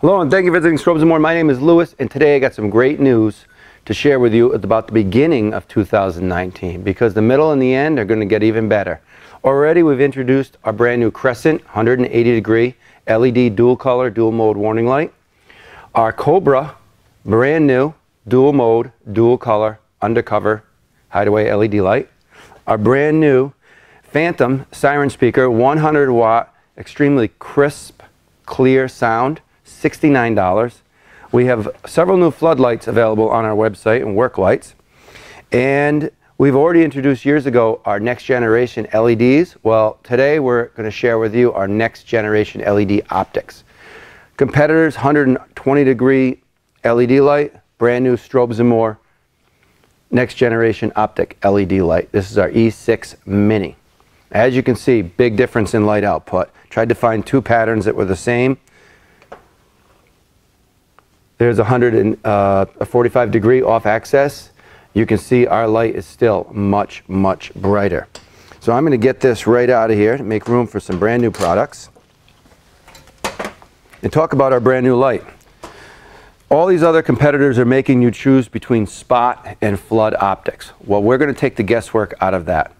Hello and thank you for visiting Strobes and More. My name is Louis and today I got some great news to share with you about the beginning of 2019 because the middle and the end are going to get even better. Already we've introduced our brand new Crescent 180 degree LED dual color dual mode warning light. Our Cobra brand new dual mode dual color undercover hideaway LED light. Our brand new Phantom siren speaker 100 watt extremely crisp clear sound $69. We have several new floodlights available on our website and work lights. And we've already introduced years ago our next generation LEDs. Well, today we're going to share with you our next generation LED optics. Competitors 120 degree LED light, brand new strobes and more. Next generation optic LED light. This is our E6 Mini. As you can see, big difference in light output. Tried to find two patterns that were the same there's a 145 uh, degree off axis. You can see our light is still much, much brighter. So I'm going to get this right out of here to make room for some brand new products. And talk about our brand new light. All these other competitors are making you choose between spot and flood optics. Well, we're going to take the guesswork out of that.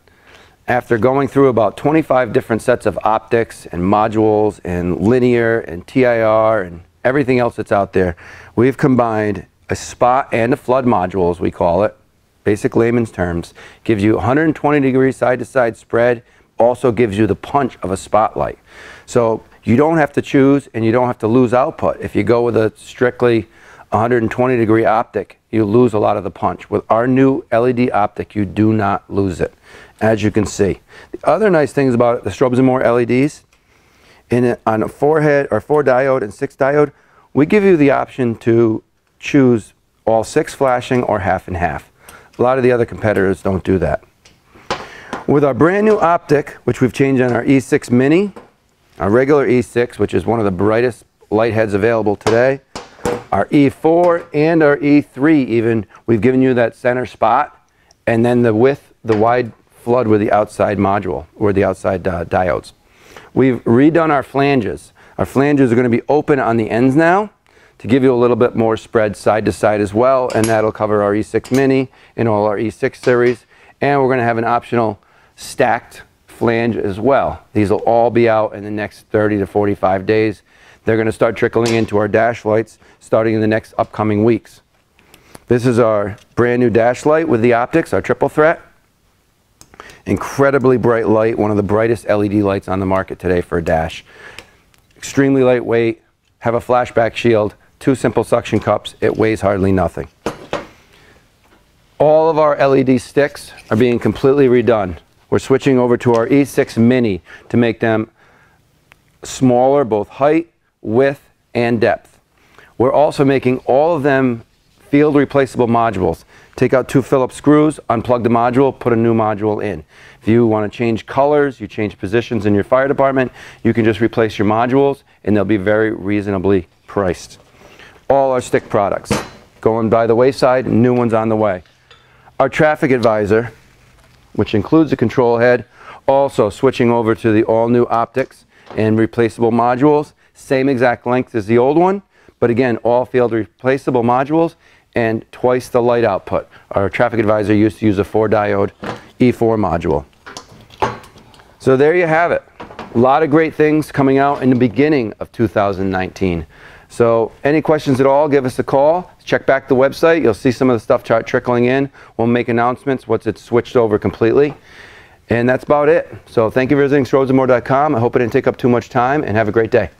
After going through about 25 different sets of optics and modules and linear and TIR and everything else that's out there, we've combined a spot and a flood module, as we call it, basic layman's terms, gives you 120 degree side to side spread, also gives you the punch of a spotlight. So you don't have to choose and you don't have to lose output. If you go with a strictly 120 degree optic, you lose a lot of the punch. With our new LED optic, you do not lose it, as you can see. The other nice things about the Strobes & More LEDs, in on a four head or four diode and six diode, we give you the option to choose all six flashing or half and half. A lot of the other competitors don't do that. With our brand new optic, which we've changed on our E6 Mini, our regular E6, which is one of the brightest light heads available today, our E4 and our E3 even, we've given you that center spot, and then the width, the wide flood with the outside module, or the outside uh, diodes. We've redone our flanges. Our flanges are going to be open on the ends now to give you a little bit more spread side to side as well, and that'll cover our E6 Mini and all our E6 series. And we're going to have an optional stacked flange as well. These will all be out in the next 30 to 45 days. They're going to start trickling into our dash lights starting in the next upcoming weeks. This is our brand new dash light with the optics, our triple threat. Incredibly bright light, one of the brightest LED lights on the market today for a dash. Extremely lightweight, have a flashback shield, two simple suction cups, it weighs hardly nothing. All of our LED sticks are being completely redone. We're switching over to our E6 Mini to make them smaller, both height, width, and depth. We're also making all of them field replaceable modules. Take out two Phillips screws, unplug the module, put a new module in. If you want to change colors, you change positions in your fire department, you can just replace your modules and they'll be very reasonably priced. All our stick products. Going by the wayside, new ones on the way. Our traffic advisor, which includes the control head, also switching over to the all new optics and replaceable modules. Same exact length as the old one, but again, all field replaceable modules and twice the light output. Our traffic advisor used to use a 4 diode E4 module. So there you have it. A lot of great things coming out in the beginning of 2019. So any questions at all, give us a call. Check back the website. You'll see some of the stuff start trickling in. We'll make announcements once it's switched over completely. And that's about it. So thank you for visiting strobesandmore.com. I hope I didn't take up too much time and have a great day.